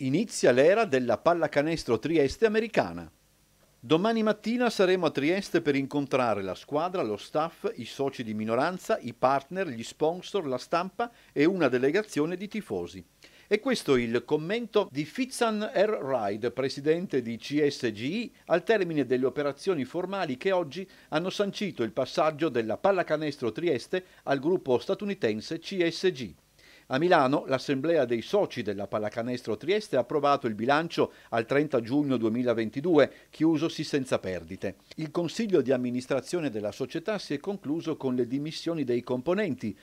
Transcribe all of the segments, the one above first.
Inizia l'era della pallacanestro Trieste americana. Domani mattina saremo a Trieste per incontrare la squadra, lo staff, i soci di minoranza, i partner, gli sponsor, la stampa e una delegazione di tifosi. E questo il commento di Fitzan R. Ride, presidente di CSGI, al termine delle operazioni formali che oggi hanno sancito il passaggio della pallacanestro Trieste al gruppo statunitense CSG. A Milano l'Assemblea dei soci della Pallacanestro Trieste ha approvato il bilancio al 30 giugno 2022, chiusosi senza perdite. Il consiglio di amministrazione della società si è concluso con le dimissioni dei componenti,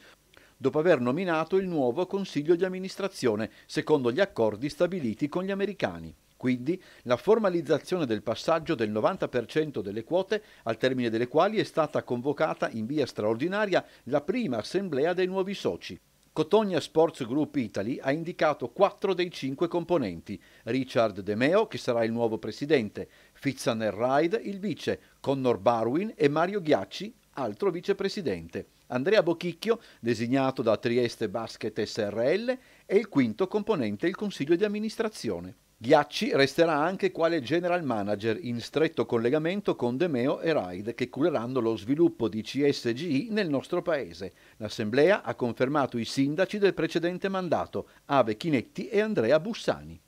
dopo aver nominato il nuovo consiglio di amministrazione, secondo gli accordi stabiliti con gli americani. Quindi la formalizzazione del passaggio del 90% delle quote, al termine delle quali è stata convocata in via straordinaria la prima assemblea dei nuovi soci. Cotonia Sports Group Italy ha indicato quattro dei cinque componenti, Richard De Meo, che sarà il nuovo presidente, Fitzaner Ride, il vice, Connor Barwin e Mario Ghiacci, altro vicepresidente. Andrea Bochicchio, designato da Trieste Basket SRL, è il quinto componente del consiglio di amministrazione. Ghiacci resterà anche quale general manager in stretto collegamento con Demeo e Ride che cureranno lo sviluppo di CSGI nel nostro paese. L'Assemblea ha confermato i sindaci del precedente mandato, Ave Chinetti e Andrea Bussani.